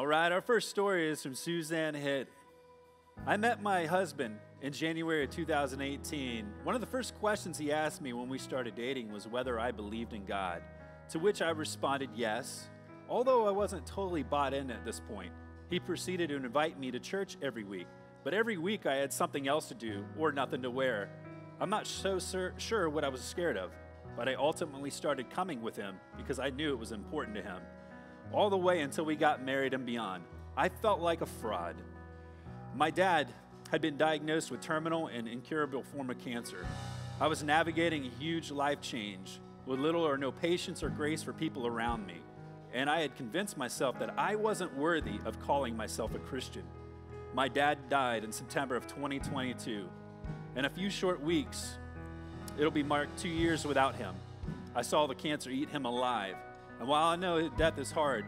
All right, our first story is from Suzanne Hitt. I met my husband in January of 2018. One of the first questions he asked me when we started dating was whether I believed in God, to which I responded yes, although I wasn't totally bought in at this point. He proceeded to invite me to church every week, but every week I had something else to do or nothing to wear. I'm not so sur- sure what I was scared of, but I ultimately started coming with him because I knew it was important to him. All the way until we got married and beyond. I felt like a fraud. My dad had been diagnosed with terminal and incurable form of cancer. I was navigating a huge life change with little or no patience or grace for people around me. And I had convinced myself that I wasn't worthy of calling myself a Christian. My dad died in September of 2022. In a few short weeks, it'll be marked two years without him. I saw the cancer eat him alive. And while I know death is hard,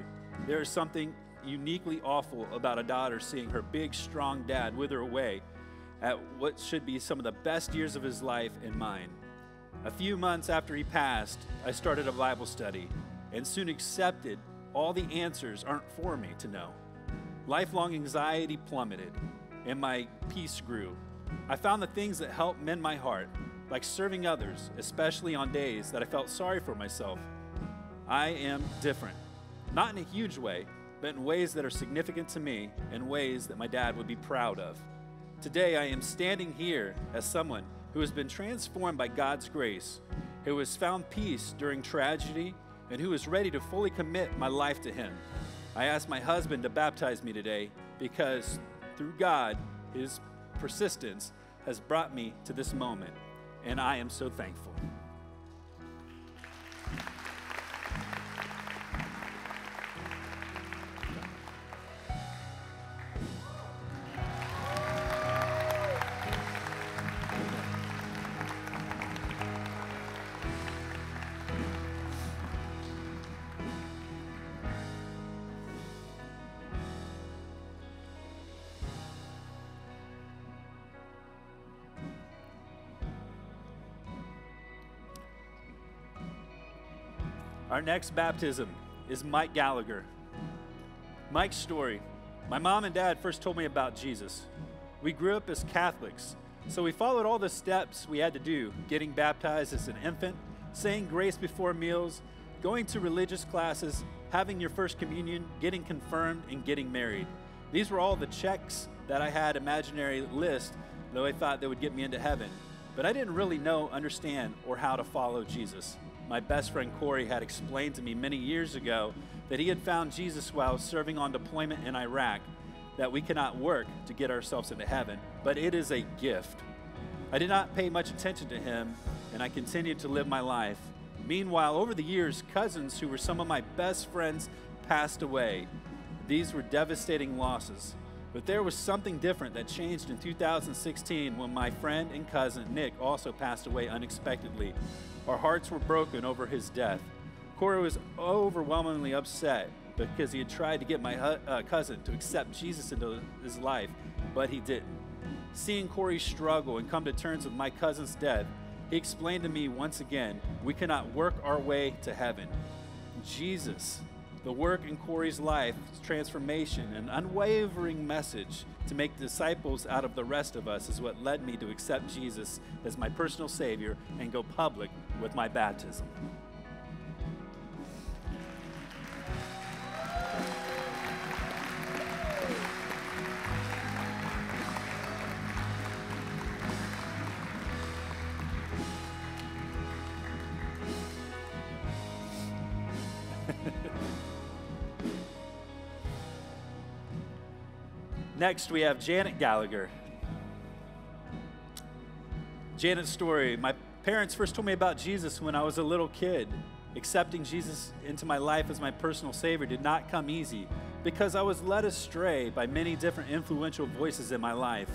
there is something uniquely awful about a daughter seeing her big, strong dad wither away at what should be some of the best years of his life and mine. A few months after he passed, I started a Bible study and soon accepted all the answers aren't for me to know. Lifelong anxiety plummeted and my peace grew. I found the things that helped mend my heart, like serving others, especially on days that I felt sorry for myself. I am different, not in a huge way, but in ways that are significant to me and ways that my dad would be proud of. Today, I am standing here as someone who has been transformed by God's grace, who has found peace during tragedy, and who is ready to fully commit my life to Him. I asked my husband to baptize me today because through God, His persistence has brought me to this moment, and I am so thankful. Our next baptism is Mike Gallagher. Mike's story. My mom and dad first told me about Jesus. We grew up as Catholics, so we followed all the steps we had to do getting baptized as an infant, saying grace before meals, going to religious classes, having your first communion, getting confirmed, and getting married. These were all the checks that I had imaginary list, though I thought that would get me into heaven. But I didn't really know, understand, or how to follow Jesus my best friend Corey had explained to me many years ago that he had found Jesus while serving on deployment in Iraq, that we cannot work to get ourselves into heaven, but it is a gift. I did not pay much attention to him, and I continued to live my life. Meanwhile, over the years, cousins who were some of my best friends passed away. These were devastating losses. But there was something different that changed in 2016 when my friend and cousin Nick also passed away unexpectedly. Our hearts were broken over his death. Corey was overwhelmingly upset because he had tried to get my uh, cousin to accept Jesus into his life, but he didn't. Seeing Corey struggle and come to terms with my cousin's death, he explained to me once again we cannot work our way to heaven. Jesus, the work in Corey's life, transformation, an unwavering message to make disciples out of the rest of us is what led me to accept Jesus as my personal Savior and go public with my baptism. Next, we have Janet Gallagher. Janet's story. My parents first told me about Jesus when I was a little kid. Accepting Jesus into my life as my personal Savior did not come easy because I was led astray by many different influential voices in my life.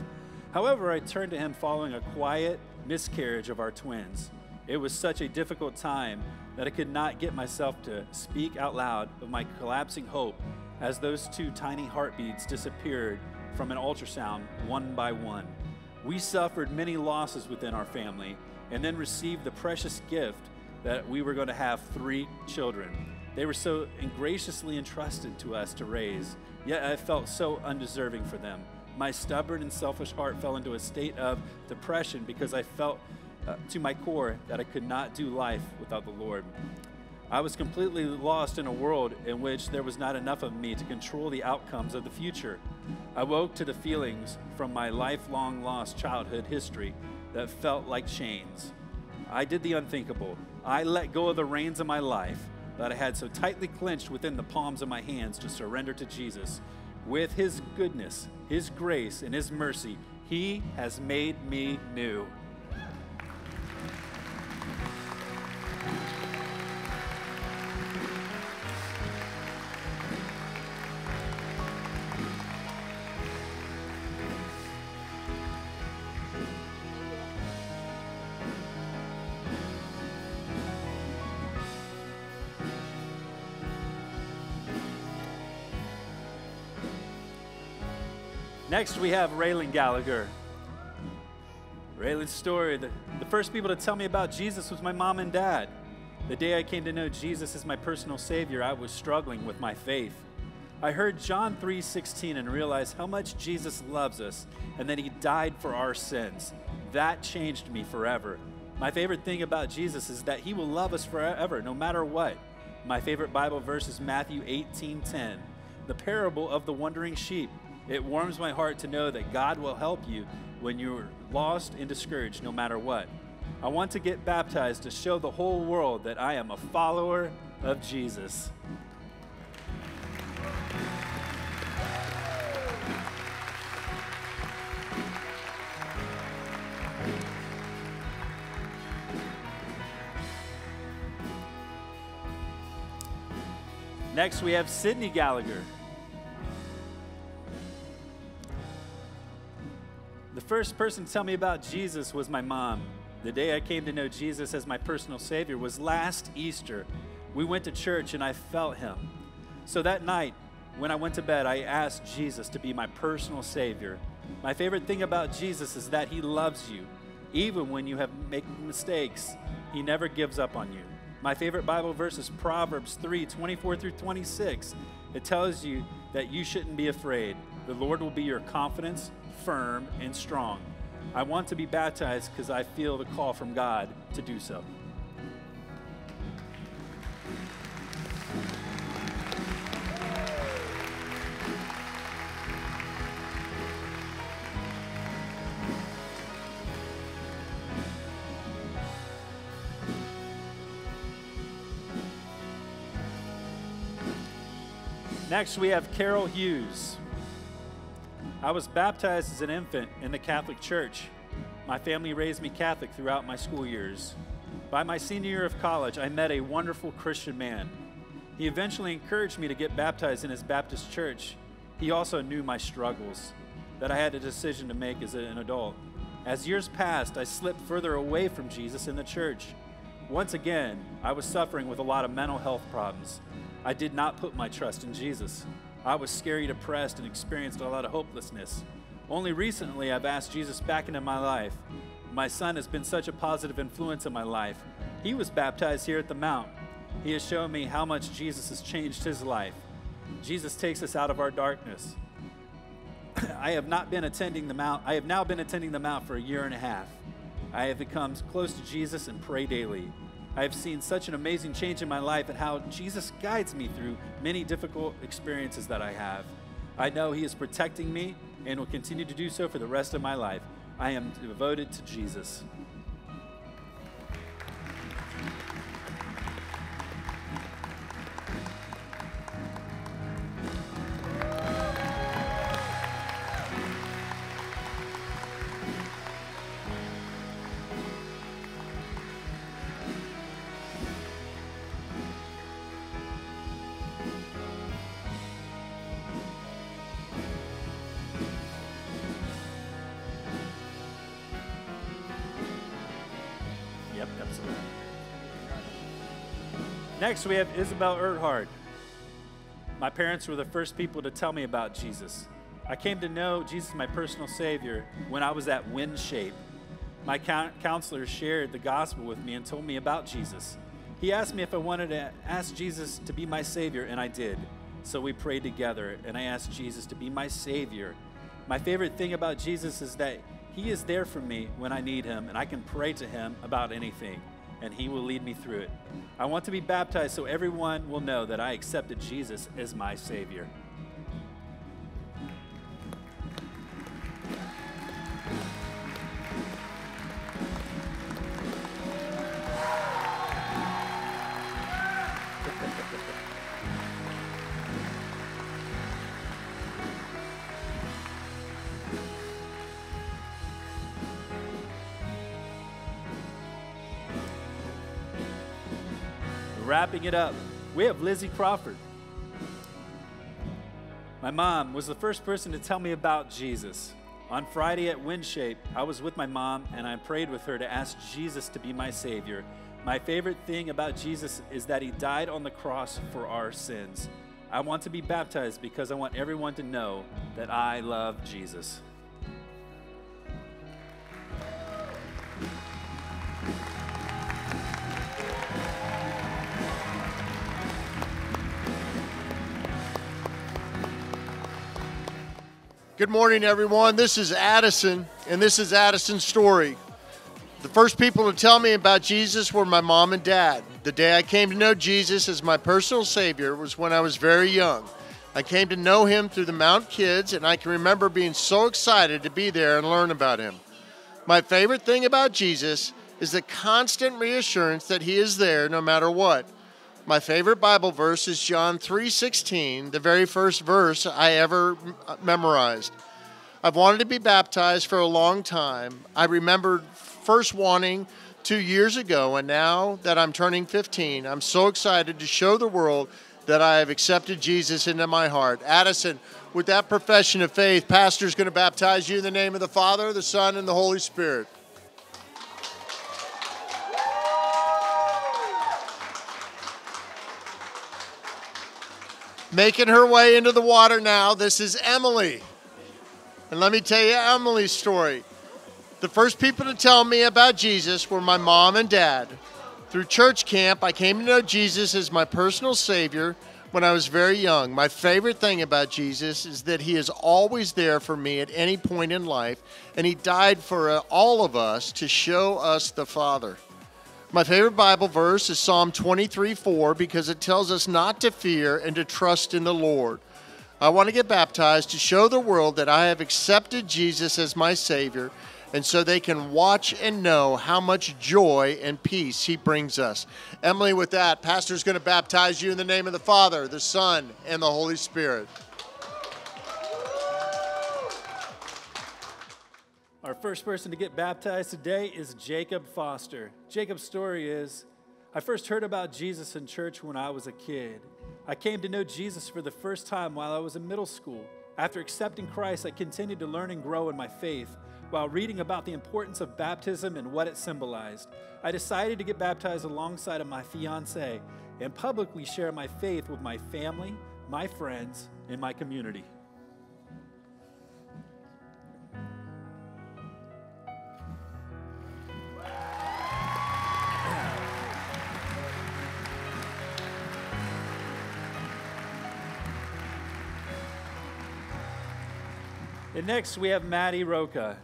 However, I turned to Him following a quiet miscarriage of our twins. It was such a difficult time that I could not get myself to speak out loud of my collapsing hope as those two tiny heartbeats disappeared from an ultrasound one by one. We suffered many losses within our family and then received the precious gift that we were going to have three children. They were so graciously entrusted to us to raise, yet I felt so undeserving for them. My stubborn and selfish heart fell into a state of depression because I felt uh, to my core that I could not do life without the Lord. I was completely lost in a world in which there was not enough of me to control the outcomes of the future. I woke to the feelings from my lifelong lost childhood history that felt like chains. I did the unthinkable. I let go of the reins of my life that I had so tightly clenched within the palms of my hands to surrender to Jesus. With His goodness, His grace, and His mercy, He has made me new. Next, we have Raylan Gallagher. Raylan's story the, the first people to tell me about Jesus was my mom and dad. The day I came to know Jesus as my personal Savior, I was struggling with my faith. I heard John 3:16 and realized how much Jesus loves us and that he died for our sins. That changed me forever. My favorite thing about Jesus is that he will love us forever no matter what. My favorite Bible verse is Matthew 18:10, the parable of the wandering sheep. It warms my heart to know that God will help you when you're lost and discouraged, no matter what. I want to get baptized to show the whole world that I am a follower of Jesus. Next, we have Sydney Gallagher. First person to tell me about Jesus was my mom. The day I came to know Jesus as my personal Savior was last Easter. We went to church and I felt Him. So that night, when I went to bed, I asked Jesus to be my personal Savior. My favorite thing about Jesus is that He loves you. Even when you have made mistakes, He never gives up on you. My favorite Bible verse is Proverbs 3 24 through 26. It tells you that you shouldn't be afraid. The Lord will be your confidence, firm, and strong. I want to be baptized because I feel the call from God to do so. Next, we have Carol Hughes. I was baptized as an infant in the Catholic Church. My family raised me Catholic throughout my school years. By my senior year of college, I met a wonderful Christian man. He eventually encouraged me to get baptized in his Baptist church. He also knew my struggles, that I had a decision to make as an adult. As years passed, I slipped further away from Jesus in the church. Once again, I was suffering with a lot of mental health problems. I did not put my trust in Jesus. I was scary, depressed, and experienced a lot of hopelessness. Only recently, I've asked Jesus back into my life. My son has been such a positive influence in my life. He was baptized here at the Mount. He has shown me how much Jesus has changed his life. Jesus takes us out of our darkness. I have not been attending the Mount. I have now been attending the Mount for a year and a half. I have become close to Jesus and pray daily. I have seen such an amazing change in my life and how Jesus guides me through many difficult experiences that I have. I know He is protecting me and will continue to do so for the rest of my life. I am devoted to Jesus. Next, we have Isabel Erhard. My parents were the first people to tell me about Jesus. I came to know Jesus, my personal Savior, when I was at WinShape. My counselor shared the gospel with me and told me about Jesus. He asked me if I wanted to ask Jesus to be my Savior, and I did. So we prayed together, and I asked Jesus to be my Savior. My favorite thing about Jesus is that He is there for me when I need Him, and I can pray to Him about anything, and He will lead me through it. I want to be baptized so everyone will know that I accepted Jesus as my Savior. Wrapping it up, we have Lizzie Crawford. My mom was the first person to tell me about Jesus. On Friday at WinShape, I was with my mom and I prayed with her to ask Jesus to be my Savior. My favorite thing about Jesus is that He died on the cross for our sins. I want to be baptized because I want everyone to know that I love Jesus. Good morning, everyone. This is Addison, and this is Addison's story. The first people to tell me about Jesus were my mom and dad. The day I came to know Jesus as my personal Savior was when I was very young. I came to know Him through the Mount Kids, and I can remember being so excited to be there and learn about Him. My favorite thing about Jesus is the constant reassurance that He is there no matter what. My favorite Bible verse is John 3:16, the very first verse I ever uh, memorized. I've wanted to be baptized for a long time. I remembered first wanting 2 years ago and now that I'm turning 15, I'm so excited to show the world that I have accepted Jesus into my heart. Addison, with that profession of faith, pastor's going to baptize you in the name of the Father, the Son, and the Holy Spirit. Making her way into the water now, this is Emily. And let me tell you Emily's story. The first people to tell me about Jesus were my mom and dad. Through church camp, I came to know Jesus as my personal Savior when I was very young. My favorite thing about Jesus is that He is always there for me at any point in life, and He died for uh, all of us to show us the Father. My favorite Bible verse is Psalm 23 4 because it tells us not to fear and to trust in the Lord. I want to get baptized to show the world that I have accepted Jesus as my Savior, and so they can watch and know how much joy and peace He brings us. Emily, with that, Pastor's going to baptize you in the name of the Father, the Son, and the Holy Spirit. Our first person to get baptized today is Jacob Foster. Jacob's story is I first heard about Jesus in church when I was a kid. I came to know Jesus for the first time while I was in middle school. After accepting Christ, I continued to learn and grow in my faith while reading about the importance of baptism and what it symbolized. I decided to get baptized alongside of my fiance and publicly share my faith with my family, my friends, and my community. And next we have Maddie Roca.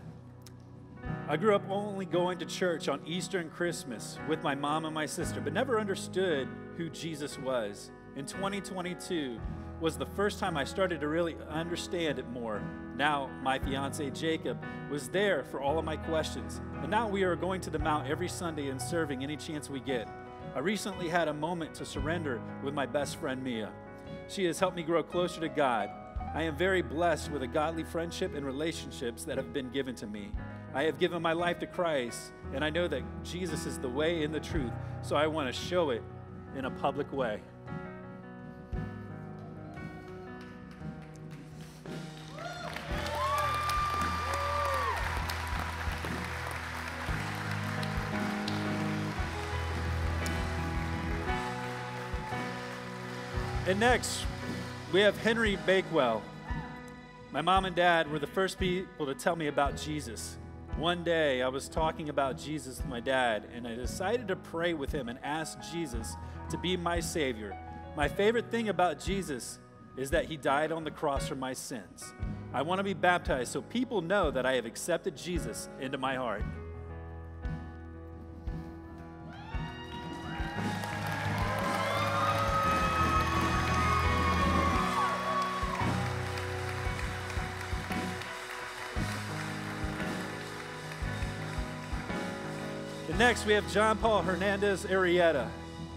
I grew up only going to church on Easter and Christmas with my mom and my sister, but never understood who Jesus was. In 2022 was the first time I started to really understand it more. Now, my fiance Jacob was there for all of my questions, and now we are going to the Mount every Sunday and serving any chance we get. I recently had a moment to surrender with my best friend Mia. She has helped me grow closer to God I am very blessed with a godly friendship and relationships that have been given to me. I have given my life to Christ, and I know that Jesus is the way and the truth, so I want to show it in a public way. And next, we have Henry Bakewell. My mom and dad were the first people to tell me about Jesus. One day, I was talking about Jesus with my dad, and I decided to pray with him and ask Jesus to be my Savior. My favorite thing about Jesus is that he died on the cross for my sins. I want to be baptized so people know that I have accepted Jesus into my heart. Next, we have John Paul Hernandez Arrieta.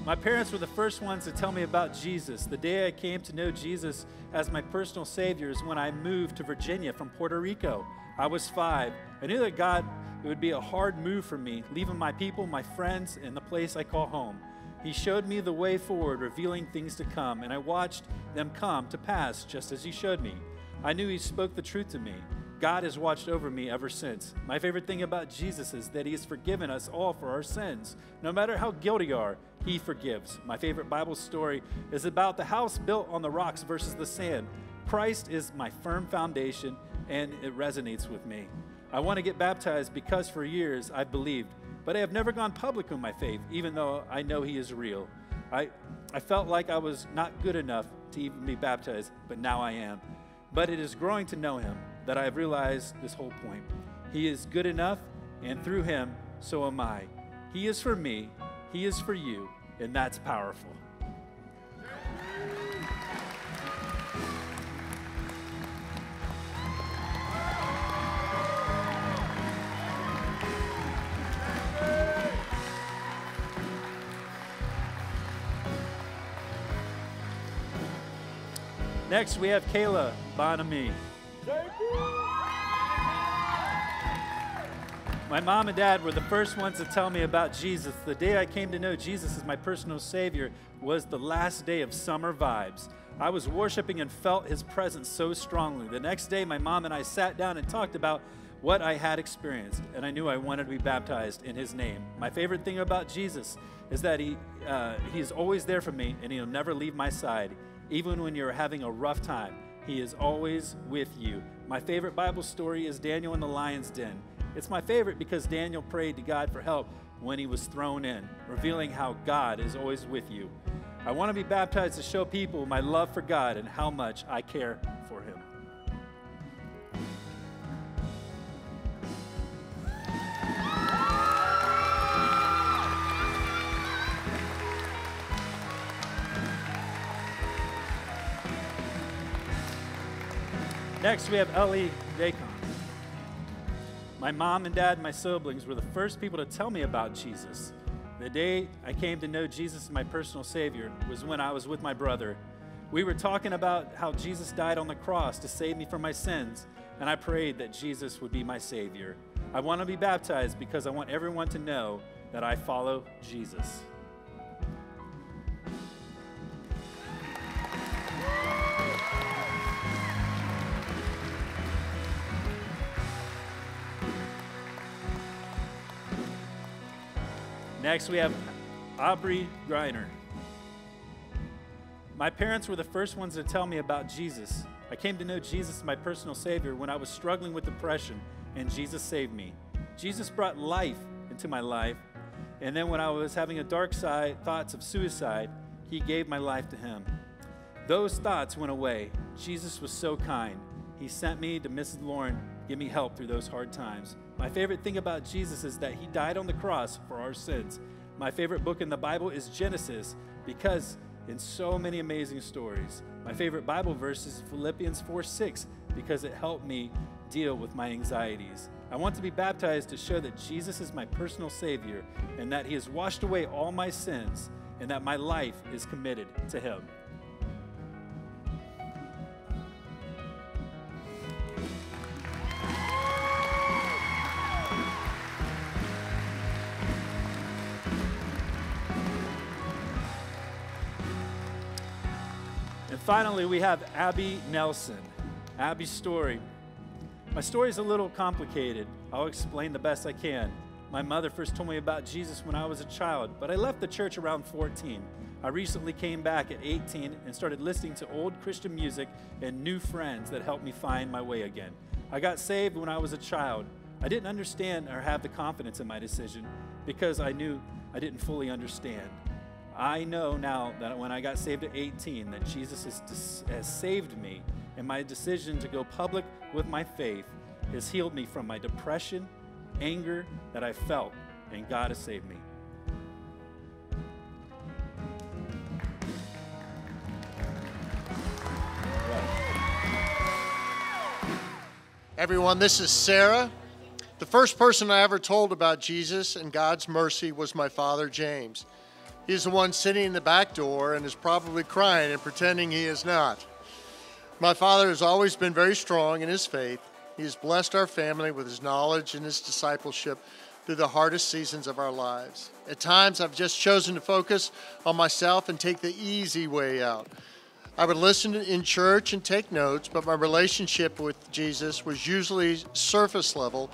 My parents were the first ones to tell me about Jesus. The day I came to know Jesus as my personal Savior is when I moved to Virginia from Puerto Rico. I was five. I knew that God, it would be a hard move for me, leaving my people, my friends, and the place I call home. He showed me the way forward, revealing things to come, and I watched them come to pass just as He showed me. I knew He spoke the truth to me. God has watched over me ever since. My favorite thing about Jesus is that He has forgiven us all for our sins. No matter how guilty we are, He forgives. My favorite Bible story is about the house built on the rocks versus the sand. Christ is my firm foundation, and it resonates with me. I want to get baptized because for years I've believed, but I have never gone public with my faith, even though I know He is real. I, I felt like I was not good enough to even be baptized, but now I am. But it is growing to know Him that I have realized this whole point. He is good enough, and through him, so am I. He is for me, he is for you, and that's powerful. Next, we have Kayla Bonamy. My mom and dad were the first ones to tell me about Jesus. The day I came to know Jesus as my personal Savior was the last day of summer vibes. I was worshiping and felt His presence so strongly. The next day, my mom and I sat down and talked about what I had experienced, and I knew I wanted to be baptized in His name. My favorite thing about Jesus is that He uh, He is always there for me, and He'll never leave my side, even when you're having a rough time. He is always with you. My favorite Bible story is Daniel in the lion's den. It's my favorite because Daniel prayed to God for help when he was thrown in, revealing how God is always with you. I want to be baptized to show people my love for God and how much I care Next, we have Ellie Dacon. My mom and dad and my siblings were the first people to tell me about Jesus. The day I came to know Jesus as my personal Savior was when I was with my brother. We were talking about how Jesus died on the cross to save me from my sins, and I prayed that Jesus would be my Savior. I want to be baptized because I want everyone to know that I follow Jesus. Next, we have Aubrey Greiner. My parents were the first ones to tell me about Jesus. I came to know Jesus as my personal Savior when I was struggling with depression, and Jesus saved me. Jesus brought life into my life, and then when I was having a dark side, thoughts of suicide, He gave my life to Him. Those thoughts went away. Jesus was so kind. He sent me to Mrs. Lauren, give me help through those hard times. My favorite thing about Jesus is that he died on the cross for our sins. My favorite book in the Bible is Genesis because in so many amazing stories. My favorite Bible verse is Philippians 4 6 because it helped me deal with my anxieties. I want to be baptized to show that Jesus is my personal Savior and that He has washed away all my sins and that my life is committed to Him. Finally, we have Abby Nelson. Abby's story. My story is a little complicated. I'll explain the best I can. My mother first told me about Jesus when I was a child, but I left the church around 14. I recently came back at 18 and started listening to old Christian music and new friends that helped me find my way again. I got saved when I was a child. I didn't understand or have the confidence in my decision because I knew I didn't fully understand. I know now that when I got saved at 18, that Jesus has, has saved me, and my decision to go public with my faith has healed me from my depression, anger that I felt, and God has saved me. Everyone, this is Sarah. The first person I ever told about Jesus and God's mercy was my father, James. He's the one sitting in the back door and is probably crying and pretending he is not. My father has always been very strong in his faith. He has blessed our family with his knowledge and his discipleship through the hardest seasons of our lives. At times, I've just chosen to focus on myself and take the easy way out. I would listen in church and take notes, but my relationship with Jesus was usually surface level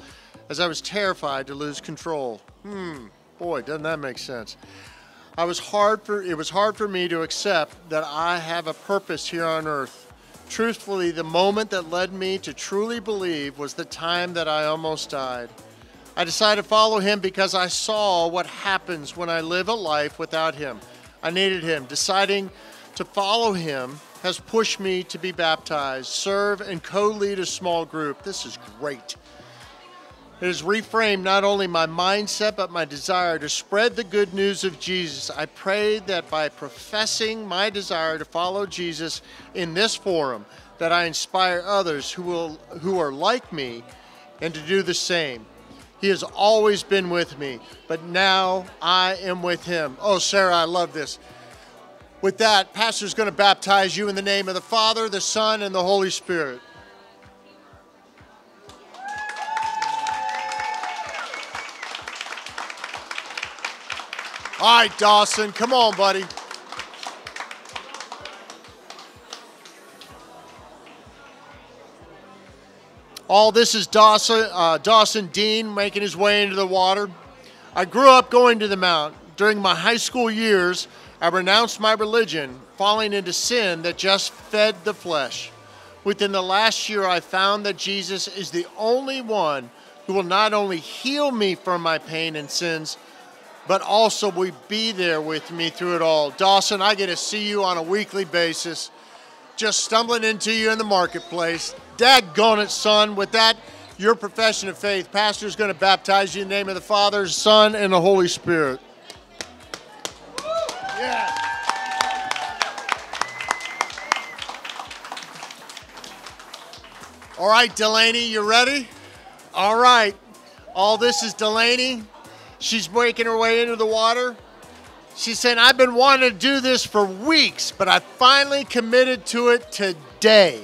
as I was terrified to lose control. Hmm, boy, doesn't that make sense? I was hard for it was hard for me to accept that I have a purpose here on earth. Truthfully, the moment that led me to truly believe was the time that I almost died. I decided to follow him because I saw what happens when I live a life without him. I needed him. Deciding to follow him has pushed me to be baptized, serve, and co lead a small group. This is great. It has reframed not only my mindset, but my desire to spread the good news of Jesus. I pray that by professing my desire to follow Jesus in this forum, that I inspire others who, will, who are like me and to do the same. He has always been with me, but now I am with him. Oh, Sarah, I love this. With that, Pastor's going to baptize you in the name of the Father, the Son, and the Holy Spirit. All right, Dawson, come on, buddy. All this is Dawson, uh, Dawson Dean making his way into the water. I grew up going to the mount. During my high school years, I renounced my religion, falling into sin that just fed the flesh. Within the last year, I found that Jesus is the only one who will not only heal me from my pain and sins, but also will be there with me through it all. Dawson, I get to see you on a weekly basis, just stumbling into you in the marketplace. Daggone it, son. With that, your profession of faith, Pastor's going to baptize you in the name of the Father, Son, and the Holy Spirit. Yeah. All right, Delaney, you ready? All right. All this is Delaney. She's making her way into the water. She's saying, I've been wanting to do this for weeks, but I finally committed to it today.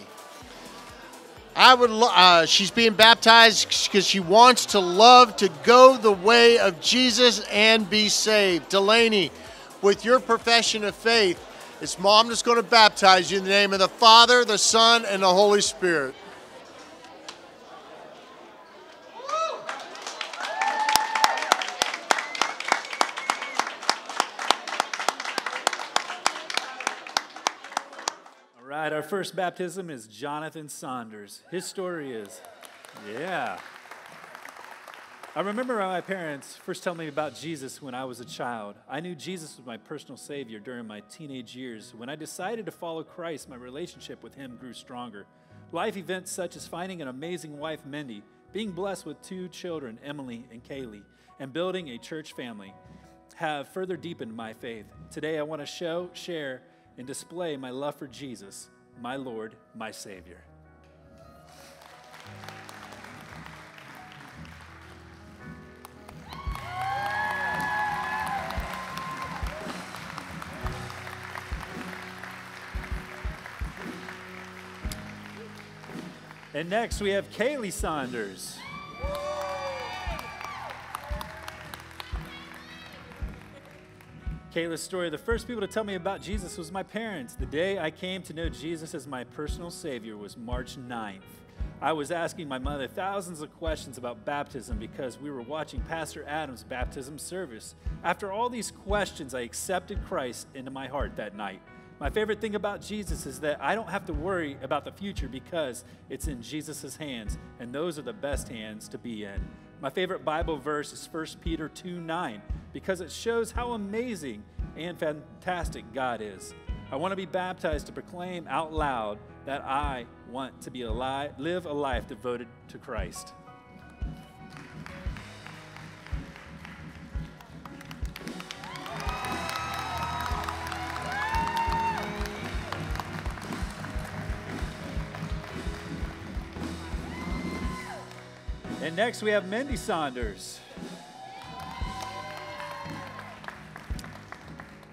I would. Uh, she's being baptized because she wants to love to go the way of Jesus and be saved. Delaney, with your profession of faith, it's mom that's going to baptize you in the name of the Father, the Son, and the Holy Spirit. Right, our first baptism is Jonathan Saunders. His story is, yeah. I remember my parents first telling me about Jesus when I was a child. I knew Jesus was my personal Savior during my teenage years. When I decided to follow Christ, my relationship with Him grew stronger. Life events such as finding an amazing wife, Mindy, being blessed with two children, Emily and Kaylee, and building a church family have further deepened my faith. Today, I want to show, share, and display my love for Jesus, my Lord, my Savior. And next we have Kaylee Saunders. Kayla's story the first people to tell me about Jesus was my parents. The day I came to know Jesus as my personal Savior was March 9th. I was asking my mother thousands of questions about baptism because we were watching Pastor Adam's baptism service. After all these questions, I accepted Christ into my heart that night. My favorite thing about Jesus is that I don't have to worry about the future because it's in Jesus' hands, and those are the best hands to be in. My favorite Bible verse is 1 Peter 2 9, because it shows how amazing and fantastic God is. I want to be baptized to proclaim out loud that I want to be alive, live a life devoted to Christ. And next we have Mindy Saunders.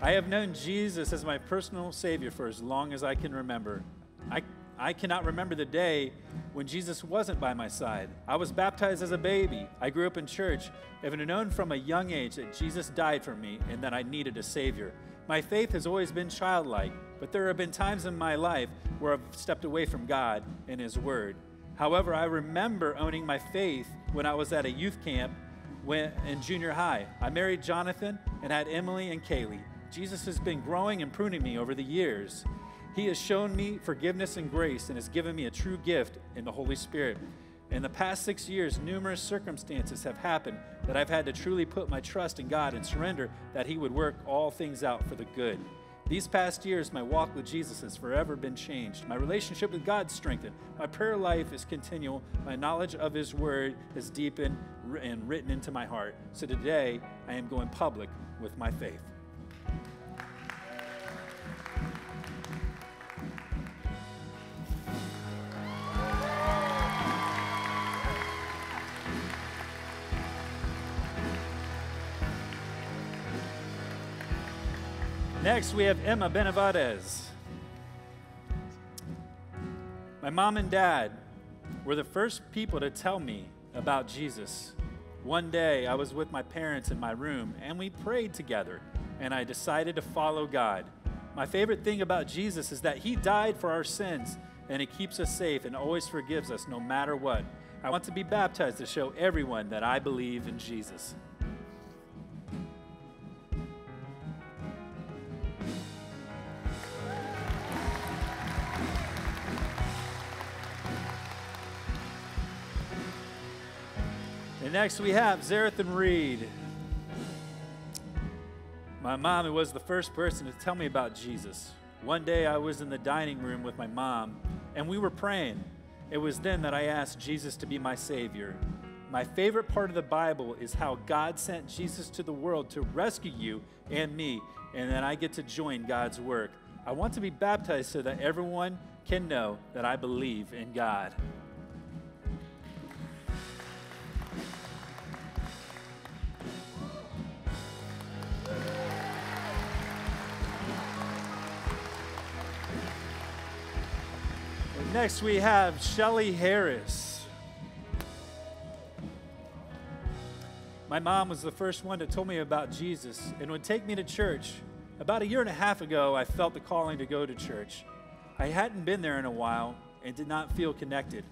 I have known Jesus as my personal Savior for as long as I can remember. I, I cannot remember the day when Jesus wasn't by my side. I was baptized as a baby. I grew up in church, having known from a young age that Jesus died for me and that I needed a Savior. My faith has always been childlike, but there have been times in my life where I've stepped away from God and His Word. However, I remember owning my faith when I was at a youth camp when, in junior high. I married Jonathan and had Emily and Kaylee. Jesus has been growing and pruning me over the years. He has shown me forgiveness and grace and has given me a true gift in the Holy Spirit. In the past six years, numerous circumstances have happened that I've had to truly put my trust in God and surrender that He would work all things out for the good. These past years, my walk with Jesus has forever been changed. My relationship with God strengthened. My prayer life is continual. My knowledge of His Word is deepened and written into my heart. So today, I am going public with my faith. Next, we have Emma Benavides. My mom and dad were the first people to tell me about Jesus. One day, I was with my parents in my room and we prayed together, and I decided to follow God. My favorite thing about Jesus is that He died for our sins and He keeps us safe and always forgives us no matter what. I want to be baptized to show everyone that I believe in Jesus. Next we have Zarathan Reed. My mom was the first person to tell me about Jesus. One day I was in the dining room with my mom, and we were praying. It was then that I asked Jesus to be my Savior. My favorite part of the Bible is how God sent Jesus to the world to rescue you and me, and then I get to join God's work. I want to be baptized so that everyone can know that I believe in God. Next, we have Shelly Harris. My mom was the first one that told me about Jesus and would take me to church. About a year and a half ago, I felt the calling to go to church. I hadn't been there in a while and did not feel connected.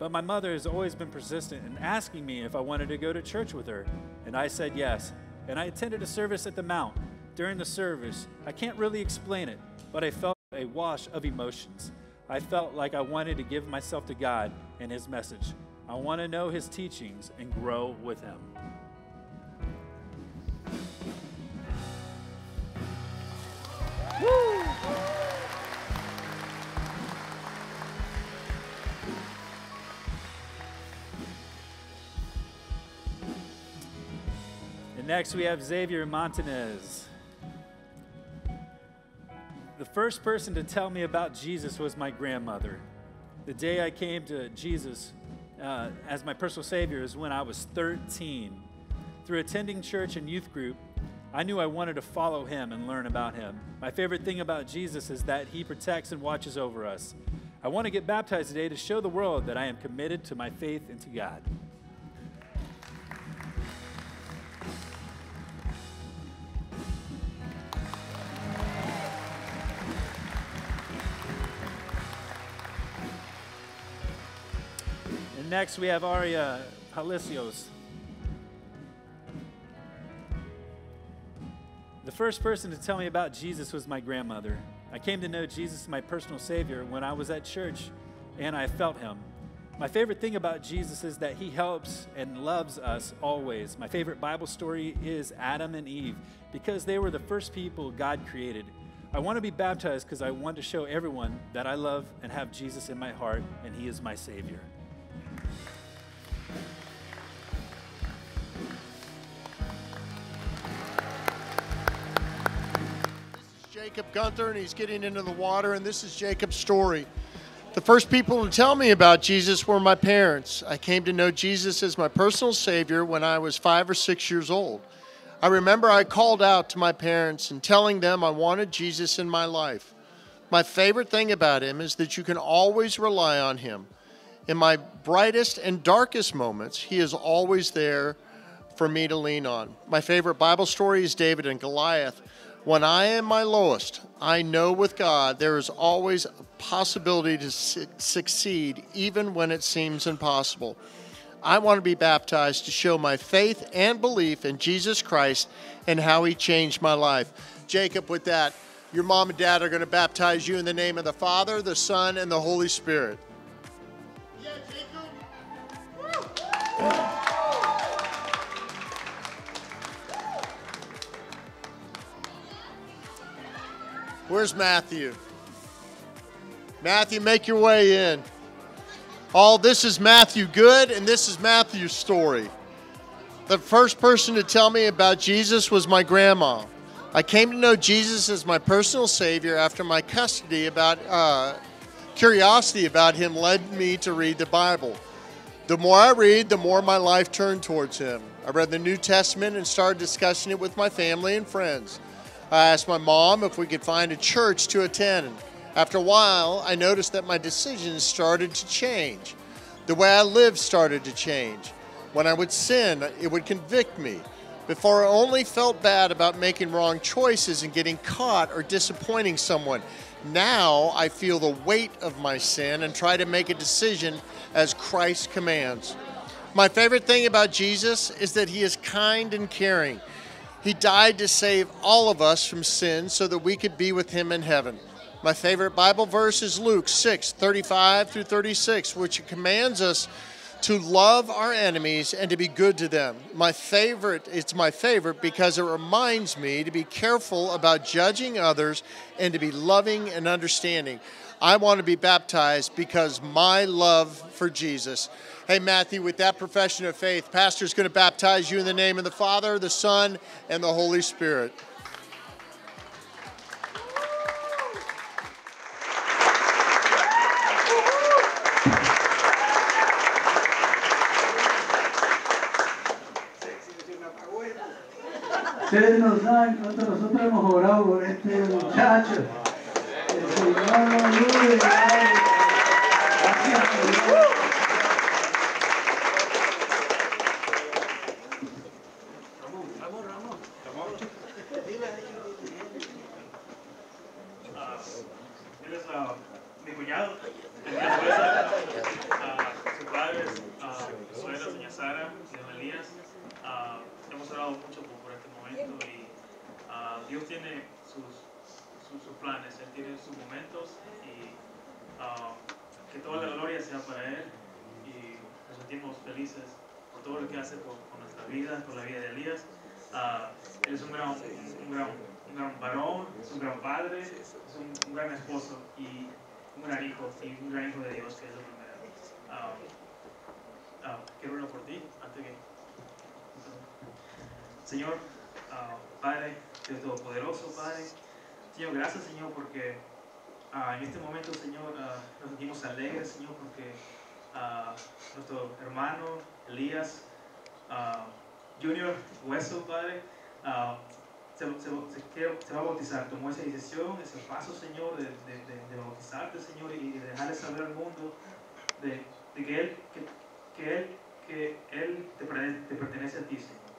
But my mother has always been persistent in asking me if I wanted to go to church with her, and I said yes. And I attended a service at the Mount. During the service, I can't really explain it, but I felt a wash of emotions. I felt like I wanted to give myself to God and His message. I want to know His teachings and grow with Him. Woo! And next we have Xavier Montanez. The first person to tell me about Jesus was my grandmother. The day I came to Jesus uh, as my personal Savior is when I was 13. Through attending church and youth group, I knew I wanted to follow Him and learn about Him. My favorite thing about Jesus is that He protects and watches over us. I want to get baptized today to show the world that I am committed to my faith and to God. Next we have Aria Halicios. The first person to tell me about Jesus was my grandmother. I came to know Jesus my personal Savior when I was at church and I felt Him. My favorite thing about Jesus is that He helps and loves us always. My favorite Bible story is Adam and Eve because they were the first people God created. I want to be baptized because I want to show everyone that I love and have Jesus in my heart and He is my Savior. Jacob Gunther, and he's getting into the water, and this is Jacob's story. The first people to tell me about Jesus were my parents. I came to know Jesus as my personal Savior when I was five or six years old. I remember I called out to my parents and telling them I wanted Jesus in my life. My favorite thing about him is that you can always rely on him. In my brightest and darkest moments, he is always there for me to lean on. My favorite Bible story is David and Goliath. When I am my lowest, I know with God there is always a possibility to su- succeed, even when it seems impossible. I want to be baptized to show my faith and belief in Jesus Christ and how he changed my life. Jacob, with that, your mom and dad are going to baptize you in the name of the Father, the Son, and the Holy Spirit. Yeah, Jacob. Where's Matthew? Matthew, make your way in. All this is Matthew Good, and this is Matthew's story. The first person to tell me about Jesus was my grandma. I came to know Jesus as my personal Savior after my custody about uh, curiosity about Him led me to read the Bible. The more I read, the more my life turned towards Him. I read the New Testament and started discussing it with my family and friends. I asked my mom if we could find a church to attend. After a while, I noticed that my decisions started to change. The way I lived started to change. When I would sin, it would convict me. Before, I only felt bad about making wrong choices and getting caught or disappointing someone. Now I feel the weight of my sin and try to make a decision as Christ commands. My favorite thing about Jesus is that he is kind and caring. He died to save all of us from sin so that we could be with Him in heaven. My favorite Bible verse is Luke 6 35 through 36, which commands us to love our enemies and to be good to them. My favorite, it's my favorite because it reminds me to be careful about judging others and to be loving and understanding. I want to be baptized because my love for Jesus. Hey, Matthew, with that profession of faith, Pastor's going to baptize you in the name of the Father, the Son, and the Holy Spirit. Ustedes nos dan, nosotros, nosotros hemos orado por este muchacho. El un gran hijo, y un gran hijo de Dios, que es lo primero. Ah, ah, quiero orar por ti antes que. Señor, ah, Padre, Dios Todopoderoso, Padre, Señor, gracias, Señor, porque ah, en este momento, Señor, ah, nos sentimos alegres, Señor, porque nuestro hermano Elías. Junior Hueso, Padre, se, se- se se va a bautizar. Tomó esa decisión, ese paso, Señor, de, de- de- de bautizarte, Señor, y de dejarle saber al mundo de, que Él, que, que Él, que él te, te pertenece a ti, Señor.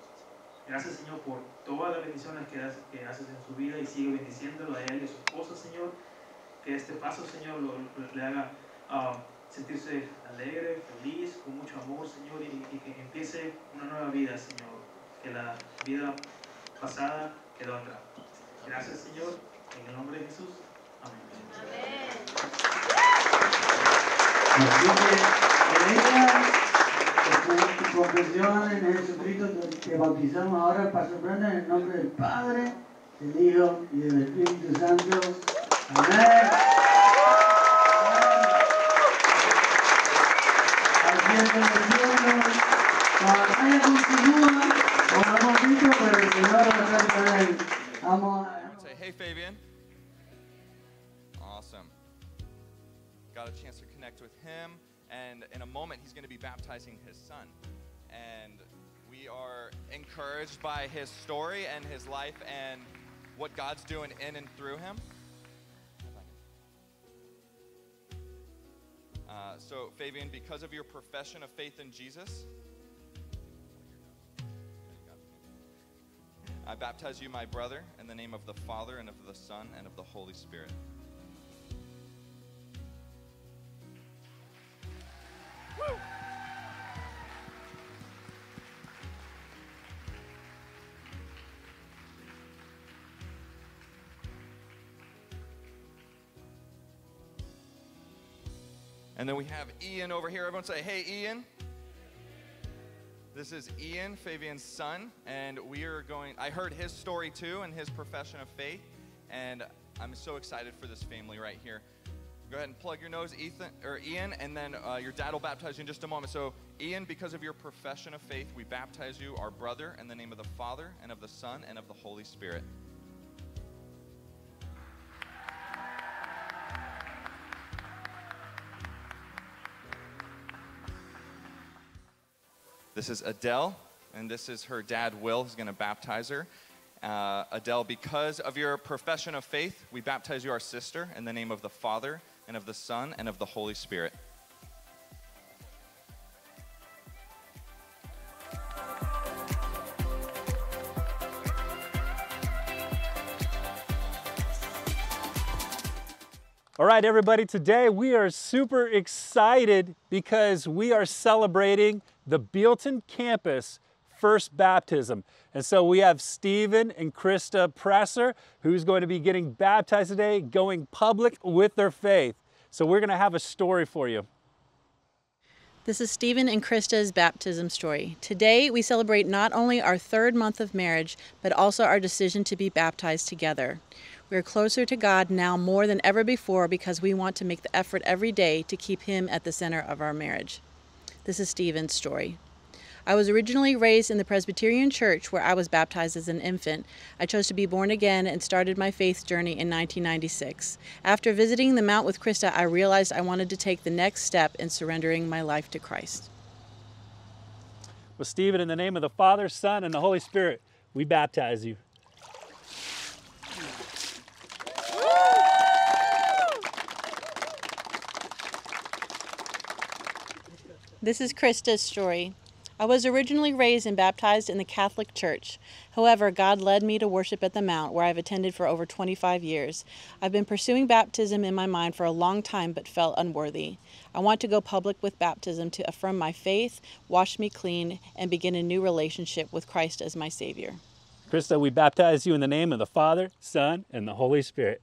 Gracias, Señor, por todas las bendiciones que, haces- que haces en su vida y sigue bendiciéndolo a él y a su esposa, Señor. Que este paso, Señor, lo- lo- le haga ah, sentirse alegre, feliz, con mucho amor, Señor, y, y que empiece una nueva vida, Señor. Que la vida pasada quedó atrás. Gracias, Señor, en el nombre de Jesús. Así que ella, con tu confesión en Jesucristo, te, bautizamos ahora, Pastor Brandon, en el nombre del Padre, del Hijo y del Espíritu Santo. Amén. Así es, Señor va a Say, hey, Fabian. Awesome. Got a chance to connect with him, and in a moment, he's going to be baptizing his son. And we are encouraged by his story and his life and what God's doing in and through him. Uh, so, Fabian, because of your profession of faith in Jesus, I baptize you, my brother, in the name of the Father, and of the Son, and of the Holy Spirit. And then we have Ian over here. Everyone say, hey, Ian. This is Ian, Fabian's son, and we are going. I heard his story too and his profession of faith, and I'm so excited for this family right here. Go ahead and plug your nose, Ethan or Ian, and then uh, your dad will baptize you in just a moment. So, Ian, because of your profession of faith, we baptize you, our brother, in the name of the Father and of the Son and of the Holy Spirit. This is Adele, and this is her dad, Will, who's going to baptize her. Uh, Adele, because of your profession of faith, we baptize you, our sister, in the name of the Father, and of the Son, and of the Holy Spirit. Right, everybody, today we are super excited because we are celebrating the Bealton campus first baptism. And so we have Stephen and Krista Presser, who's going to be getting baptized today, going public with their faith. So we're going to have a story for you. This is Stephen and Krista's baptism story. Today, we celebrate not only our third month of marriage, but also our decision to be baptized together. We are closer to God now more than ever before because we want to make the effort every day to keep Him at the center of our marriage. This is Stephen's story. I was originally raised in the Presbyterian Church where I was baptized as an infant. I chose to be born again and started my faith journey in 1996. After visiting the Mount with Krista, I realized I wanted to take the next step in surrendering my life to Christ. Well, Stephen, in the name of the Father, Son, and the Holy Spirit, we baptize you. This is Krista's story. I was originally raised and baptized in the Catholic Church. However, God led me to worship at the Mount, where I've attended for over 25 years. I've been pursuing baptism in my mind for a long time, but felt unworthy. I want to go public with baptism to affirm my faith, wash me clean, and begin a new relationship with Christ as my Savior. Krista, we baptize you in the name of the Father, Son, and the Holy Spirit.